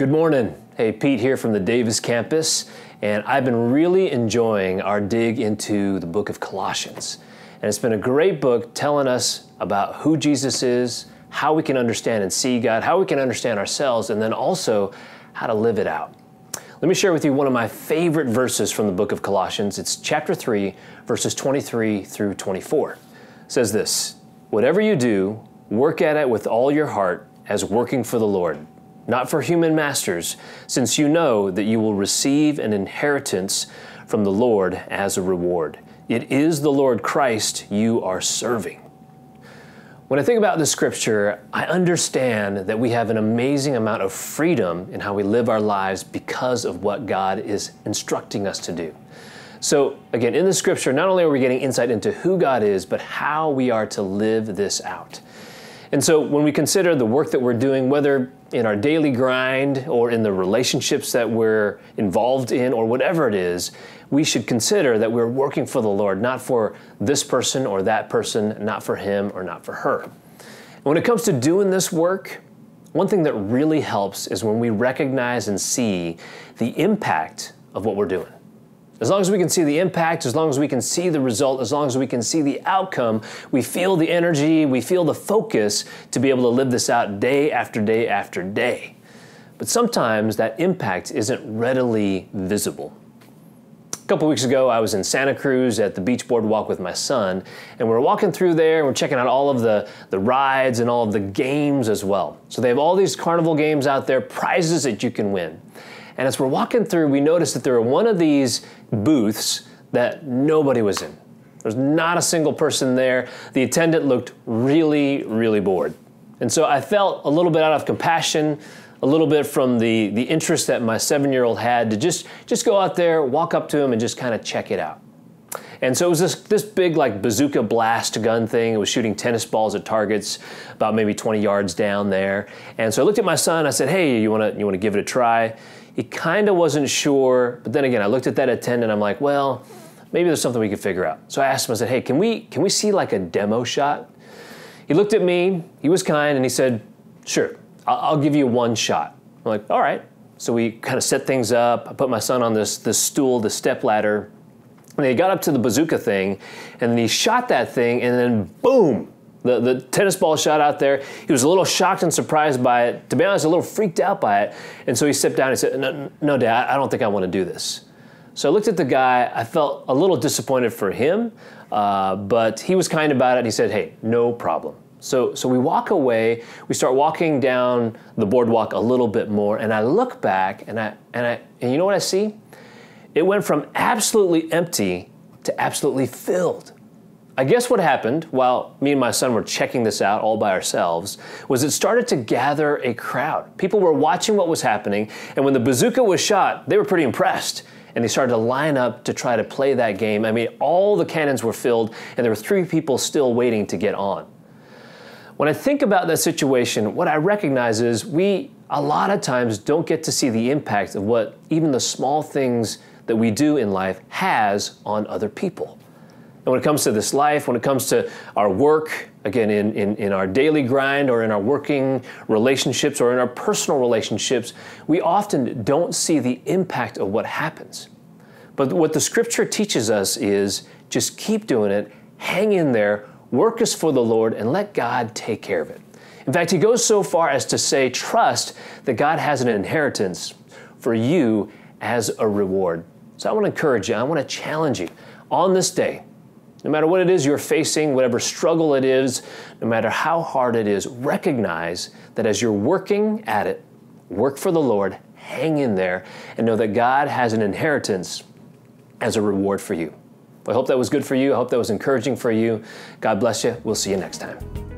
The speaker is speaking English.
Good morning. Hey, Pete here from the Davis campus, and I've been really enjoying our dig into the book of Colossians. And it's been a great book telling us about who Jesus is, how we can understand and see God, how we can understand ourselves, and then also how to live it out. Let me share with you one of my favorite verses from the book of Colossians. It's chapter 3, verses 23 through 24. It says this Whatever you do, work at it with all your heart as working for the Lord not for human masters, since you know that you will receive an inheritance from the Lord as a reward. It is the Lord Christ you are serving. When I think about the scripture, I understand that we have an amazing amount of freedom in how we live our lives because of what God is instructing us to do. So, again, in the scripture, not only are we getting insight into who God is, but how we are to live this out. And so when we consider the work that we're doing, whether in our daily grind or in the relationships that we're involved in or whatever it is, we should consider that we're working for the Lord, not for this person or that person, not for him or not for her. When it comes to doing this work, one thing that really helps is when we recognize and see the impact of what we're doing. As long as we can see the impact, as long as we can see the result, as long as we can see the outcome, we feel the energy, we feel the focus to be able to live this out day after day after day. But sometimes that impact isn't readily visible. A couple weeks ago, I was in Santa Cruz at the beach boardwalk with my son, and we are walking through there and we're checking out all of the, the rides and all of the games as well. So they have all these carnival games out there, prizes that you can win. And as we're walking through, we noticed that there were one of these booths that nobody was in. There's not a single person there. The attendant looked really, really bored. And so I felt a little bit out of compassion, a little bit from the, the interest that my seven year old had to just, just go out there, walk up to him, and just kind of check it out. And so it was this, this big like bazooka blast gun thing. It was shooting tennis balls at targets about maybe 20 yards down there. And so I looked at my son. I said, "Hey, you want to you want to give it a try?" He kind of wasn't sure, but then again, I looked at that attendant. I'm like, "Well, maybe there's something we could figure out." So I asked him. I said, "Hey, can we can we see like a demo shot?" He looked at me. He was kind, and he said, "Sure, I'll, I'll give you one shot." I'm like, "All right." So we kind of set things up. I put my son on this this stool, the step ladder and he got up to the bazooka thing, and then he shot that thing, and then boom, the, the tennis ball shot out there. He was a little shocked and surprised by it. To be honest, a little freaked out by it. And so he stepped down and said, No, no Dad, I don't think I want to do this. So I looked at the guy. I felt a little disappointed for him, uh, but he was kind about it. He said, Hey, no problem. So, so we walk away, we start walking down the boardwalk a little bit more, and I look back and I, and I, and you know what I see? It went from absolutely empty to absolutely filled. I guess what happened while me and my son were checking this out all by ourselves was it started to gather a crowd. People were watching what was happening, and when the bazooka was shot, they were pretty impressed. And they started to line up to try to play that game. I mean, all the cannons were filled, and there were three people still waiting to get on. When I think about that situation, what I recognize is we, a lot of times, don't get to see the impact of what even the small things that we do in life has on other people. And when it comes to this life, when it comes to our work, again, in, in, in our daily grind or in our working relationships or in our personal relationships, we often don't see the impact of what happens. But what the scripture teaches us is just keep doing it, hang in there, work us for the Lord, and let God take care of it. In fact, he goes so far as to say, trust that God has an inheritance for you as a reward. So I want to encourage you, I want to challenge you on this day, no matter what it is you're facing, whatever struggle it is, no matter how hard it is, recognize that as you're working at it, work for the Lord, hang in there, and know that God has an inheritance as a reward for you. I hope that was good for you. I hope that was encouraging for you. God bless you. We'll see you next time.